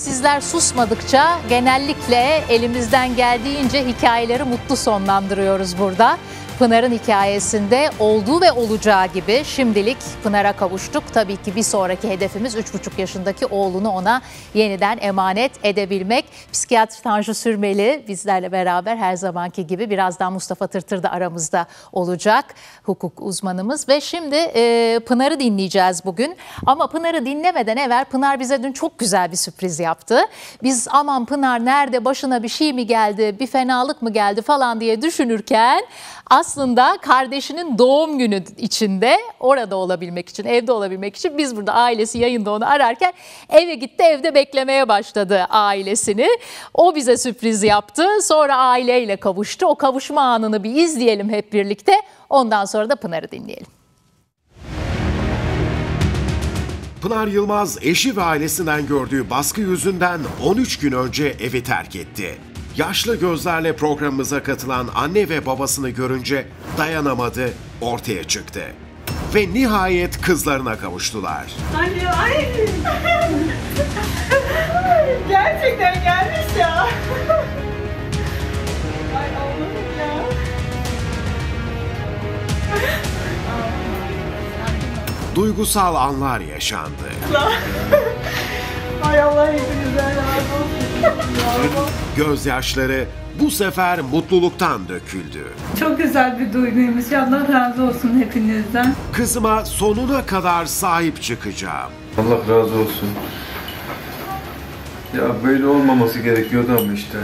Sizler susmadıkça genellikle elimizden geldiğince hikayeleri mutlu sonlandırıyoruz burada. Pınar'ın hikayesinde olduğu ve olacağı gibi şimdilik Pınar'a kavuştuk. Tabii ki bir sonraki hedefimiz 3,5 yaşındaki oğlunu ona yeniden emanet edebilmek. Psikiyatr Tanju Sürmeli bizlerle beraber her zamanki gibi birazdan Mustafa Tırtır da aramızda olacak hukuk uzmanımız. Ve şimdi e, Pınar'ı dinleyeceğiz bugün. Ama Pınar'ı dinlemeden evvel Pınar bize dün çok güzel bir sürpriz yaptı. Biz aman Pınar nerede başına bir şey mi geldi bir fenalık mı geldi falan diye düşünürken aslında kardeşinin doğum günü içinde orada olabilmek için, evde olabilmek için biz burada ailesi yayında onu ararken eve gitti, evde beklemeye başladı ailesini. O bize sürpriz yaptı. Sonra aileyle kavuştu. O kavuşma anını bir izleyelim hep birlikte. Ondan sonra da Pınar'ı dinleyelim. Pınar Yılmaz eşi ve ailesinden gördüğü baskı yüzünden 13 gün önce evi terk etti. Yaşlı gözlerle programımıza katılan anne ve babasını görünce dayanamadı, ortaya çıktı. Ve nihayet kızlarına kavuştular. Anne ay. Gerçekten gelmiş ya. ay Allah'ım ya. Duygusal anlar yaşandı. Ay Allah hepinizden razı olsun. Gözyaşları bu sefer mutluluktan döküldü. Çok güzel bir duyguymuş. Allah razı olsun hepinizden. Kızıma sonuna kadar sahip çıkacağım. Allah razı olsun. Ya böyle olmaması gerekiyordu ama işte.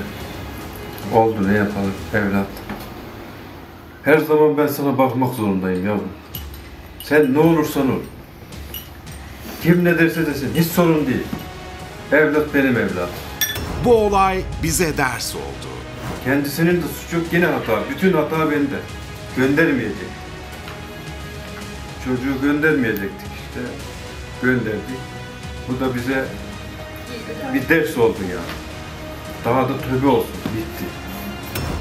Oldu ne yapalım evlat. Her zaman ben sana bakmak zorundayım yavrum. Sen ne olursan ol. Kim ne derse desin hiç sorun değil. Evlat benim evlat. Bu olay bize ders oldu. Kendisinin de suçu yok yine hata. Bütün hata bende. Göndermeyecek. Çocuğu göndermeyecektik işte. Gönderdik. Bu da bize bir ders oldu ya. Daha da tövbe olsun. Bitti.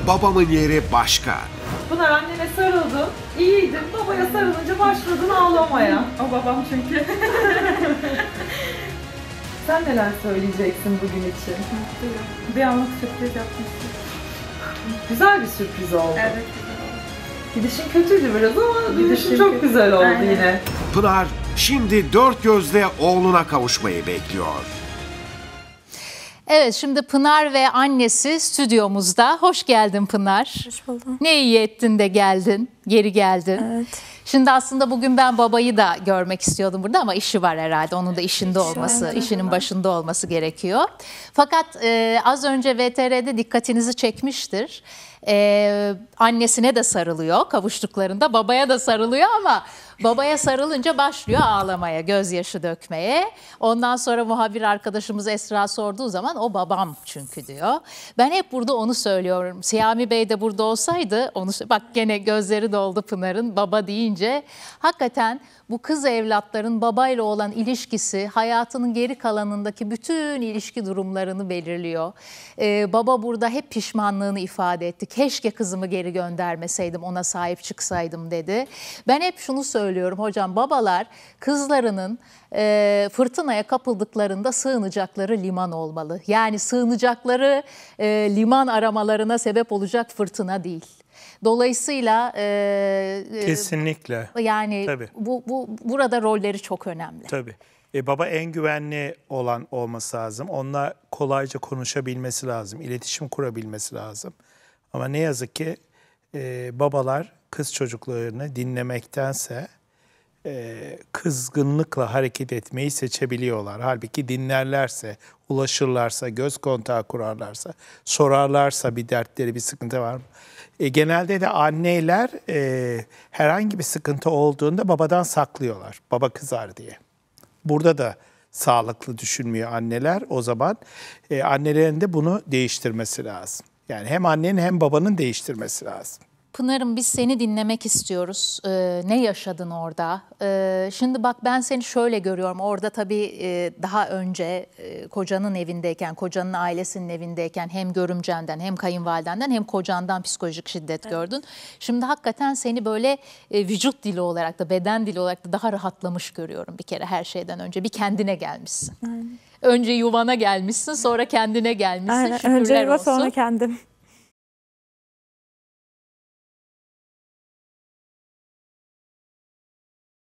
Babamın yeri başka. Pınar annene sarıldın. İyiydin. Babaya sarılınca başladın ağlamaya. O babam çünkü. Sen neler söyleyeceksin bugün için? Bir anlık sürpriz yapmışsın. Güzel bir sürpriz oldu. Evet. Gidişin kötüydü biraz ama Gidişim çok kötü. güzel oldu Aynen. yine. Pınar şimdi dört gözle oğluna kavuşmayı bekliyor. Evet şimdi Pınar ve annesi stüdyomuzda. Hoş geldin Pınar. Hoş buldum. Ne iyi ettin de geldin, geri geldin. Evet. Şimdi aslında bugün ben babayı da görmek istiyordum burada ama işi var herhalde. Onun da işinde olması, işinin başında olması gerekiyor. Fakat e, az önce VTR'de dikkatinizi çekmiştir. E, annesine de sarılıyor kavuştuklarında, babaya da sarılıyor ama babaya sarılınca başlıyor ağlamaya, gözyaşı dökmeye. Ondan sonra muhabir arkadaşımız Esra sorduğu zaman o babam çünkü diyor. Ben hep burada onu söylüyorum. Siyami Bey de burada olsaydı onu bak gene gözleri doldu Pınar'ın baba deyince hakikaten bu kız evlatların babayla olan ilişkisi hayatının geri kalanındaki bütün ilişki durumlarını belirliyor. Ee, baba burada hep pişmanlığını ifade etti. Keşke kızımı geri göndermeseydim ona sahip çıksaydım dedi. Ben hep şunu söylüyorum hocam babalar kızlarının e, fırtınaya kapıldıklarında sığınacakları liman olmalı. Yani sığınacakları e, liman aramalarına sebep olacak fırtına değil. Dolayısıyla e, e, Kesinlikle. yani Tabii. bu, bu burada rolleri çok önemli. Tabii. E, baba en güvenli olan olması lazım. Onunla kolayca konuşabilmesi lazım. iletişim kurabilmesi lazım. Ama ne yazık ki e, babalar kız çocuklarını dinlemektense e, kızgınlıkla hareket etmeyi seçebiliyorlar. Halbuki dinlerlerse, ulaşırlarsa, göz kontağı kurarlarsa, sorarlarsa bir dertleri, bir sıkıntı var mı? E, genelde de anneler e, herhangi bir sıkıntı olduğunda babadan saklıyorlar. Baba kızar diye. Burada da sağlıklı düşünmüyor anneler. O zaman e, annelerin de bunu değiştirmesi lazım. Yani hem annenin hem babanın değiştirmesi lazım. Pınar'ım biz seni dinlemek istiyoruz. Ee, ne yaşadın orada? Ee, şimdi bak ben seni şöyle görüyorum. Orada tabii e, daha önce e, kocanın evindeyken, kocanın ailesinin evindeyken hem görümcenden hem kayınvalidenden hem kocandan psikolojik şiddet gördün. Şimdi hakikaten seni böyle e, vücut dili olarak da beden dili olarak da daha rahatlamış görüyorum bir kere her şeyden önce. Bir kendine gelmişsin. Önce yuvana gelmişsin sonra kendine gelmişsin. Aynen. Şükürler Önce yuva olsun. sonra kendim.